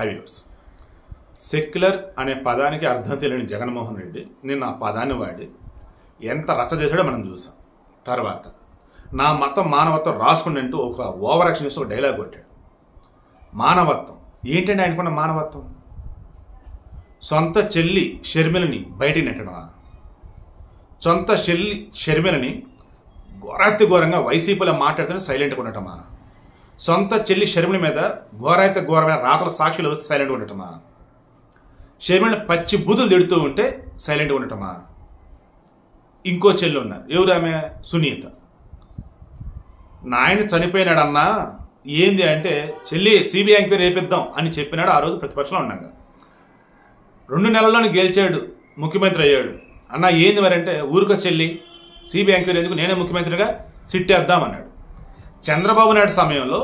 హైవ్యూస్ secular అనే పదానికి అర్థం తెలియని జగన్మోహన్ రెడ్డి నిన్న ఆ పదాన్ని వాడి ఎంత రచ్చ చేశాడో మనం చూసాం. తర్వాత నా మతం మానవత్వం రాసుకుంటూ ఒక ఓవర్ యాక్షన్ చేసి ఒక డైలాగ్ కొట్టాడు. మానవత్వం ఏంటంటే ఆయనకున్న మానవత్వం? సొంత చెల్లి షర్మిలని బయటికి నెట్టడమా? సొంత చెల్లి షర్మిలని ఘోరాతి ఘోరంగా వైసీపీలో మాట్లాడుతూనే సైలెంట్గా ఉండటమా? సొంత చెల్లి షర్మిల మీద ఘోరాయిత ఘోరమైన రాతల సాక్షులు వస్తే సైలెంట్గా ఉండటమా? షర్మిల పచ్చి బూతులు తిడుతూ ఉంటే సైలెంట్గా ఉండటమా? ఇంకో చెల్లి ఉన్నారు ఎవరు ఆమె? సునీత. నాయన చనిపోయినాడన్నా ఏంది అంటే చెల్లి సిబిఐ ఎంక్వైరీ రేపిద్దాం అని చెప్పినాడు ఆ రోజు ప్రతిపక్షంలో ఉన్నాక రెండు నెలల్లోనే గెలిచాడు ముఖ్యమంత్రి అయ్యాడు. అన్న ఏంది మరి అంటే చెల్లి సిబిఐ ఎంక్వైరీ ఎందుకు నేనే ముఖ్యమంత్రిగా సిట్టేద్దాం అన్నాడు చంద్రబాబు నాయుడు సమయంలో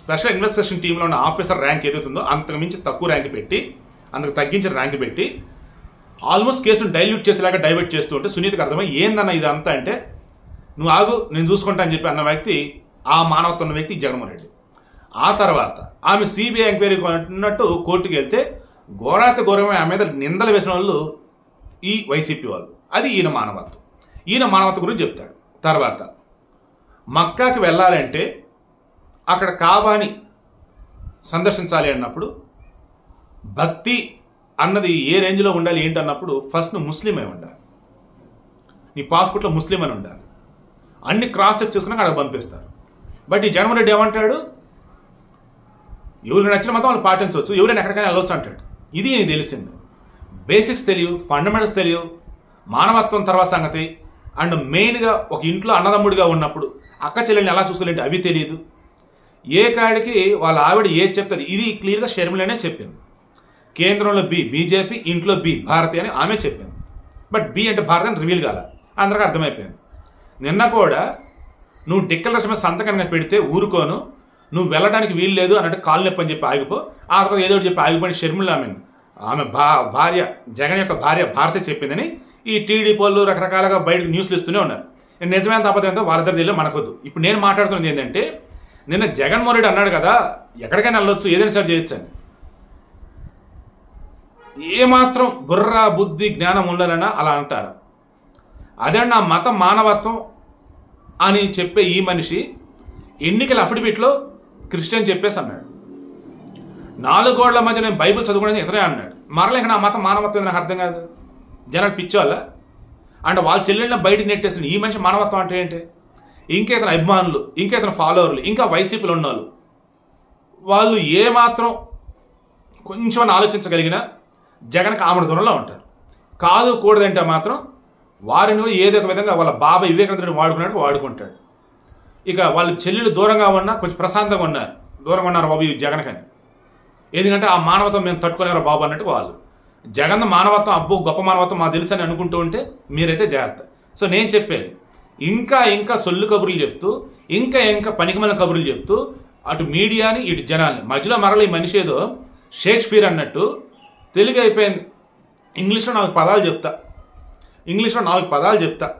స్పెషల్ ఇన్వెస్టిగేషన్ టీంలో ఉన్న ఆఫీసర్ ర్యాంక్ ఏదైతుందో అంతకు మించి తక్కువ ర్యాంక్ పెట్టి అందుకు తగ్గించిన ర్యాంక్ పెట్టి ఆల్మోస్ట్ కేసును డైల్యూట్ చేసేలాగా డైవర్ట్ చేస్తూ ఉంటే సునీతకు అర్థమై ఏందన్న ఇదంతా అంటే నువ్వు ఆగు నేను చూసుకుంటా అని చెప్పి అన్న వ్యక్తి ఆ మానవత్వం ఉన్న వ్యక్తి జగన్మోహన్ రెడ్డి. ఆ తర్వాత ఆమె సిబిఐ ఎంక్వైరీ అన్నట్టు కోర్టుకు వెళ్తే ఘోరాత ఘోరమే ఆమె మీద నిందలు వేసిన వాళ్ళు ఈ వైసీపీ వాళ్ళు. అది ఈయన మానవత్వం. ఈయన మానవత్వం గురించి చెప్తాడు. తర్వాత మక్కాకి వెళ్ళాలంటే అక్కడ కాబాని సందర్శించాలి అన్నప్పుడు భక్తి అన్నది ఏ రేంజ్లో ఉండాలి ఏంటన్నప్పుడు ఫస్ట్ నువ్వు ముస్లిం అయి ఉండాలి. నీ పాస్పోర్ట్లో ముస్లిం అని ఉండాలి. అన్ని క్రాస్ చెక్ చేసుకున్నాక అక్కడ పంపిస్తారు. బట్ ఈ జగన్మోహన్ రెడ్డి ఏమంటాడు? ఎవరికి నచ్చిన మతం వాళ్ళు పాటించవచ్చు. ఎవరైనా ఎక్కడికైనా వెళ్ళొచ్చు అంటాడు. ఇది నీకు తెలిసింది. బేసిక్స్ తెలియవు ఫండమెంటల్స్ తెలియవు మానవత్వం తర్వాత సంగతి. అండ్ మెయిన్గా ఒక ఇంట్లో అన్నదమ్ముడిగా ఉన్నప్పుడు అక్క చెల్లెల్ని ఎలా చూసుకోలేంటి అవి తెలియదు ఏ కాడికి వాళ్ళ ఆవిడ ఏది చెప్తుంది? ఇది క్లియర్గా షర్మిలనే చెప్పింది. కేంద్రంలో బి బీజేపీ ఇంట్లో బి భారతి అని ఆమె చెప్పింది. బట్ బి అంటే భారతి అని రివీల్ కాల. అందరికీ అర్థమైపోయింది. నిన్న కూడా నువ్వు డిక్లరేషన్ మీద సంతకంగా పెడితే ఊరుకోను నువ్వు వెళ్ళడానికి వీలు లేదు అన్నట్టు కాలు నొప్పి అని చెప్పి ఆగిపో ఆ తర్వాత ఏదో ఒకటి చెప్పి ఆగిపోయిన షర్మిల ఆమె ఆమె భా భార్య జగన్ యొక్క భార్య భారతి చెప్పిందని ఈ టీడీపీ వాళ్ళు రకరకాలుగా బయటకు న్యూస్లు ఇస్తూనే ఉన్నారు. నేను నిజమైన తప్పదంతో వాళ్ళిద్దరు తెలియదు మనకొద్దు. ఇప్పుడు నేను మాట్లాడుతున్నది ఏంటంటే నిన్న జగన్మోహన్ రెడ్డి అన్నాడు కదా ఎక్కడికైనా వెళ్ళొచ్చు ఏదైనా సరే చేయొచ్చు అని. ఏమాత్రం బుర్ర బుద్ధి జ్ఞానం ఉండాలన్నా అలా అంటారు. అదే నా మతం మానవత్వం అని చెప్పే ఈ మనిషి ఎన్నికల అఫిడవిట్లో క్రిస్టియన్ చెప్పేసి అన్నాడు. నాలుగు గోడల మధ్య నేను బైబిల్ చదువుకునేది ఇతరే అన్నాడు. మరలేక నా మతం మానవత్వం నాకు అర్థం కాదు. జనాలు పిచ్చోళ్ళ? అంటే వాళ్ళ చెల్లెళ్ళని బయట నెట్టేసిన ఈ మనిషి మానవత్వం అంటే ఏంటి? ఇంకా ఇతను అభిమానులు ఇంకా ఇతను ఫాలోవర్లు ఇంకా వైసీపీలో ఉన్నవాళ్ళు వాళ్ళు. ఏమాత్రం కొంచెం ఆలోచించగలిగినా జగన్కి ఆమడ దూరంలో ఉంటారు. కాదు కూడదంటే మాత్రం వారిని కూడా ఏదో ఒక విధంగా వాళ్ళ బాబాయ్ వివేకానందుడు వాడుకున్నట్టు వాడుకుంటాడు. ఇక వాళ్ళ చెల్లెలు దూరంగా ఉన్నా కొంచెం ప్రశాంతంగా ఉన్నారు దూరంగా ఉన్నారు బాబు ఈ జగన్కని. ఎందుకంటే ఆ మానవత్వం మేము తట్టుకోలేరు బాబు అన్నట్టు వాళ్ళు. జగన్ మానవత్వం అబ్బో గొప్ప మానవత్వం మాకు తెలుసు అని అనుకుంటూ ఉంటే మీరైతే జాగ్రత్త. సో నేను చెప్పేది ఇంకా ఇంకా సొల్లు కబుర్లు చెప్తూ ఇంకా ఇంకా పనికిమల కబుర్లు చెప్తూ అటు మీడియాని ఇటు జనాల్ని. మధ్యలో మరల ఈ మనిషి ఏదో షేక్స్పియర్ అన్నట్టు తెలుగు అయిపోయింది. ఇంగ్లీష్లో నాలుగు పదాలు చెప్తా. ఇంగ్లీష్లో నాలుగు పదాలు చెప్తా.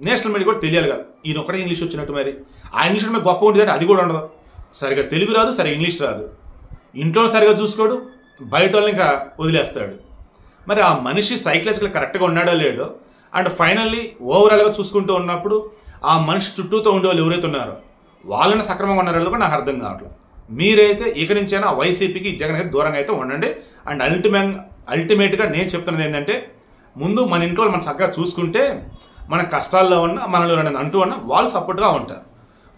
నేషనల్ మీడియా కూడా తెలియాలి కదా. ఈయన ఒకటే ఇంగ్లీష్ వచ్చినట్టు మరి. ఆ ఇంగ్లీష్ మీద గొప్ప ఉంటుంది అది కూడా ఉండదు. సరిగా తెలుగు రాదు సరిగా ఇంగ్లీష్ రాదు. ఇంట్లో సరిగా చూసుకోడు బయట వాళ్ళు ఇంకా వదిలేస్తాడు. మరి ఆ మనిషి సైకలాజికల్ కరెక్ట్గా ఉన్నాడో లేడో అండ్ ఫైనల్లీ ఓవరాల్గా చూసుకుంటూ ఉన్నప్పుడు ఆ మనిషి చుట్టూతో ఉండే వాళ్ళు ఎవరైతే ఉన్నారో వాళ్ళని సక్రమంగా ఉన్నారో కూడా నాకు అర్థం కావట్లేదు. మీరైతే ఇక నుంచైనా వైసీపీకి జగన్ అయితే దూరంగా అయితే ఉండండి. అండ్ అల్టిమేట్ అల్టిమేట్గా నేను చెప్తున్నది ఏంటంటే ముందు మన ఇంట్లో మనం చక్కగా చూసుకుంటే మన కష్టాల్లో ఉన్న మనలో అంటూ ఉన్న వాళ్ళు సపోర్ట్గా ఉంటారు.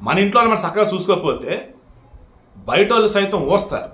మన ఇంట్లో మనం చక్కగా చూసుకోకపోతే బయట వాళ్ళు సైతం వస్తారు